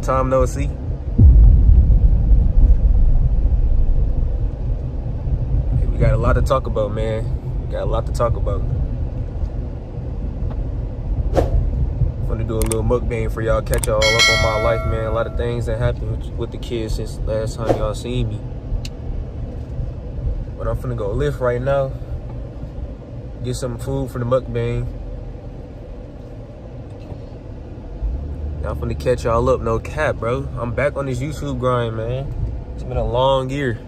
Long time no see. we got a lot to talk about, man. Got a lot to talk about. I'm gonna do a little mukbang for y'all, catch y'all up on my life, man. A lot of things that happened with the kids since last time y'all seen me. But I'm finna go lift right now. Get some food for the mukbang. I'm finna catch y'all up, no cap, bro. I'm back on this YouTube grind, man. It's been a long year.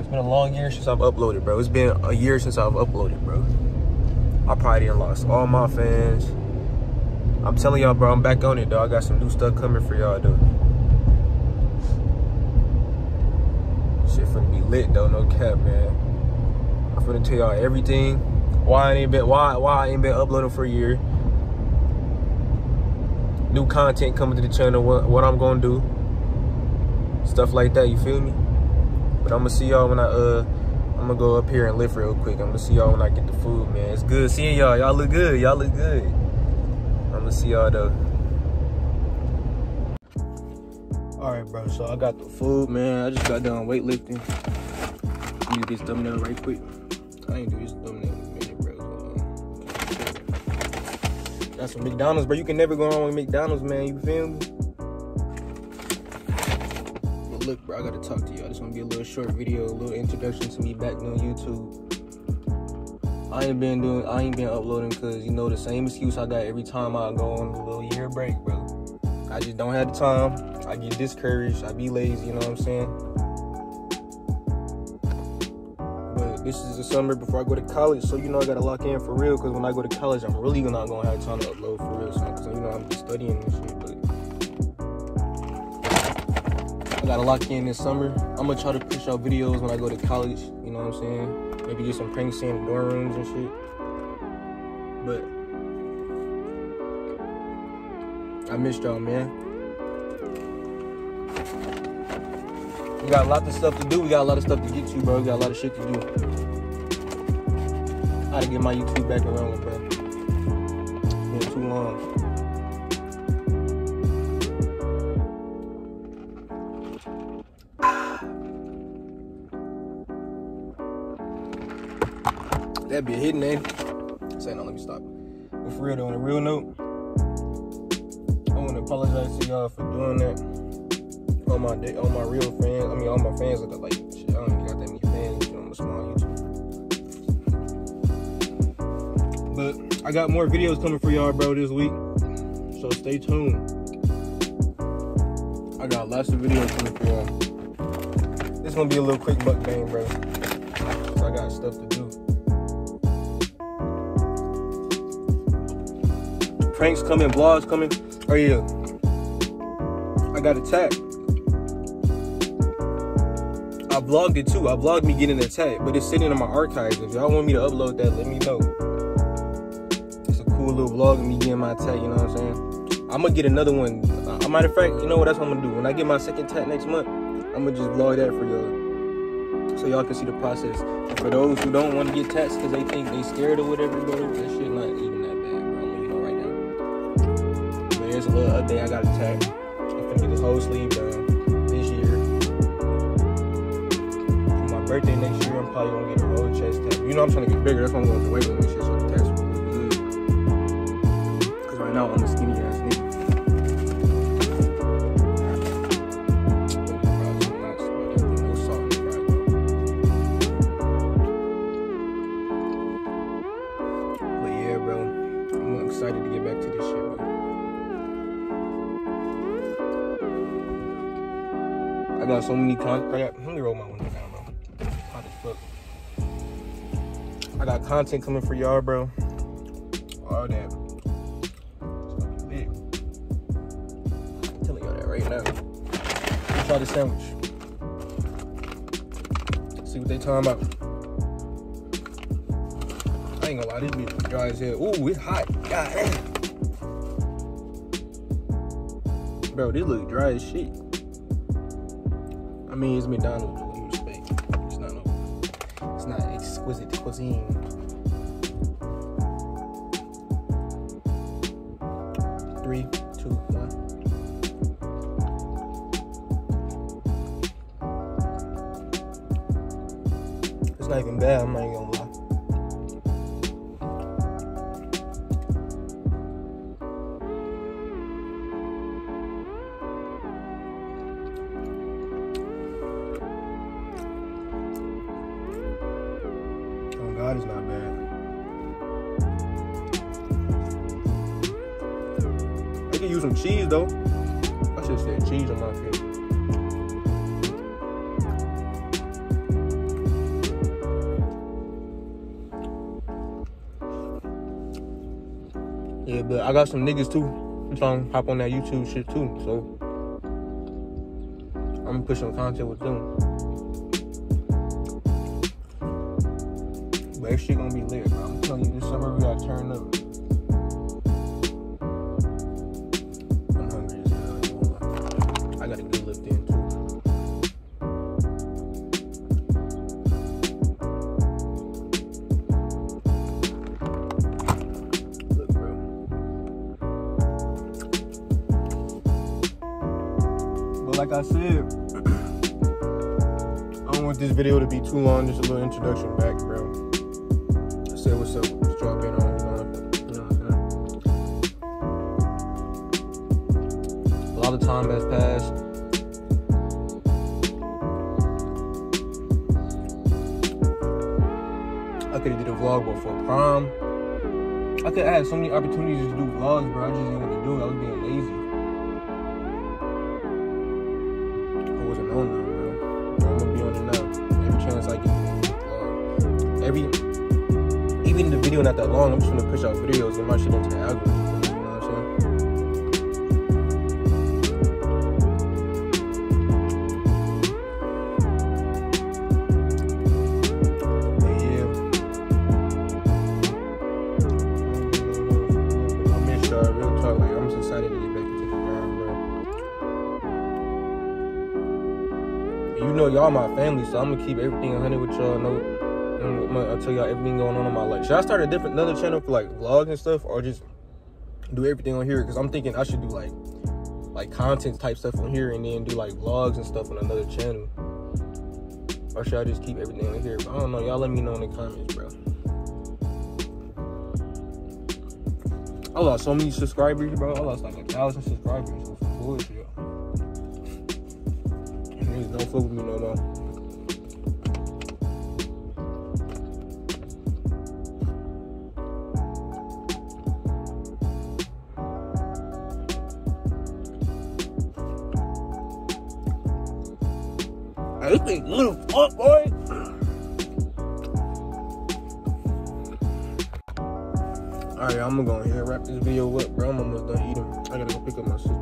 It's been a long year since I've uploaded, bro. It's been a year since I've uploaded, bro. I probably done lost all my fans. I'm telling y'all, bro, I'm back on it, though. I got some new stuff coming for y'all, though. Shit finna be lit, though, no cap, man. I'm finna tell y'all everything. Why I ain't been why why I ain't been uploading for a year new content coming to the channel, what, what I'm gonna do, stuff like that, you feel me? But I'm gonna see y'all when I, uh, I'm gonna go up here and lift real quick. I'm gonna see y'all when I get the food, man. It's good seeing y'all. Y'all look good. Y'all look good. I'm gonna see y'all though. All right, bro. So I got the food, man. I just got done weightlifting. Let me this thumbnail right quick. I ain't do this That's some McDonald's, bro. You can never go wrong with McDonald's, man. You feel me? But look, bro, I gotta talk to y'all. This gonna be a little short video, a little introduction to me back on YouTube. I ain't been doing, I ain't been uploading because you know the same excuse I got every time I go on a little year break, bro. I just don't have the time. I get discouraged. I be lazy. You know what I'm saying? This is the summer before I go to college, so you know I gotta lock in for real. Cause when I go to college, I'm really not gonna have time to upload for real. So, cause you know I'm studying and shit. But I gotta lock in this summer. I'm gonna try to push out videos when I go to college. You know what I'm saying? Maybe get some pranks in dorm rooms and shit. But I missed y'all, man. We got a lot of stuff to do. We got a lot of stuff to get to, bro. We got a lot of shit to do. I gotta get my YouTube back around, bro. It's been too long. That'd be a hidden name. Say no, let me stop. But for real though, on a real note, I wanna apologize to y'all for doing that all my all my real fans. I mean, all my fans look like shit. I don't even got that many fans. You know, I'm a small YouTube. But I got more videos coming for y'all, bro, this week. So stay tuned. I got lots of videos coming for y'all. This is gonna be a little quick buck mukbang, bro. I got stuff to do. Pranks coming, vlogs coming. Oh yeah. I got attacked. I vlogged it too. I vlogged me getting attacked, but it's sitting in my archives. If y'all want me to upload that, let me know. It's a cool little vlog of me getting my attack, you know what I'm saying? I'm gonna get another one. Uh, matter of fact, you know what? That's what I'm gonna do. When I get my second tat next month, I'm gonna just vlog that for y'all. So y'all can see the process. For those who don't want to get tats because they think they scared or whatever, bro, that shit not even that bad, bro. I'm you know right now. But here's a little update. I got attacked. I'm gonna get this whole sleeve done. Birthday next year, I'm probably gonna get a road chest tattoo. You know, I'm trying to get bigger. That's why I'm going to weight room and shit, so the tattoo will look good. Cause right now I'm a skinny ass nigga. But yeah, bro, I'm excited to get back to this shit. I got so many con. Let me roll my window down. I got content coming for y'all, bro. All that. I'm telling y'all that right now. Try the sandwich. See what they talking about. I ain't gonna lie, this bitch dry as hell. Ooh, it's hot. God damn. Bro, this look dry as shit. I mean, it's McDonald's. Three, two, one. It's not even bad, I'm not even gonna lie. God, not bad. I could use some cheese though. I should say cheese on my food. Yeah, but I got some niggas too. I'm trying to hop on that YouTube shit too. So I'm gonna push some content with them. But that shit gonna be lit, bro. I'm telling you, this summer we gotta turn up. I'm hungry as hell. I got a good lift in too. Look, bro. But like I said, I don't want this video to be too long. Just a little introduction back, bro. Said what's up, what's drop in on, you know, A lot of time has passed. I could have did a vlog before prom. I could have had so many opportunities to do vlogs, bro. I just didn't want to do it. I was being lazy. I wasn't on them, bro. I'm gonna be on it now. Every chance I get. Every, even the video not that long, I'm just gonna push out videos and my shit into the algorithm. You know y'all, real talk. Like, I'm just excited to get back into the grind, bro. You know, y'all my family, so I'm gonna keep everything 100 with y'all. And I'm gonna tell y'all everything going on in my life. Should I start a different, another channel for like vlogs and stuff, or just do everything on here? Because I'm thinking I should do like, like content type stuff on here, and then do like vlogs and stuff on another channel. Or should I just keep everything on here? But I don't know. Y'all let me know in the comments, bro. I lost so many subscribers, bro. I lost like a thousand subscribers. Bullshit. Niggas don't fuck with me no more. Boy. Alright, I'm gonna go ahead and wrap this video up, bro. I'm almost done eating. I gotta go pick up my sister.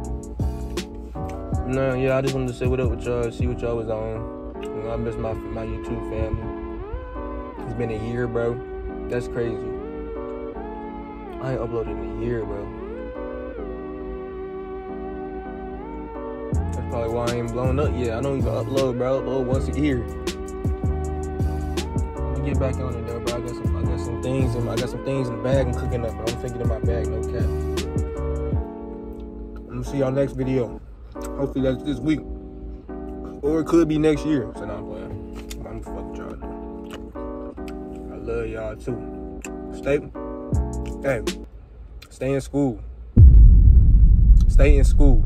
No, yeah, I just wanted to say what up with y'all, see what y'all was on. You know, I miss my my YouTube family. It's been a year, bro. That's crazy. I ain't uploaded in a year, bro. Probably why I ain't blown up yet. I don't even upload, bro. I upload once a year. Let me get back on it though, bro. I got some, I got some things, in my, I got some things in the bag. I'm cooking up, bro. I'm thinking in my bag, no cap. I'm gonna see y'all next video. Hopefully that's this week, or it could be next year. So now I'm playing. I'm fuck with y'all. I love y'all too. Stay, hey, stay in school. Stay in school.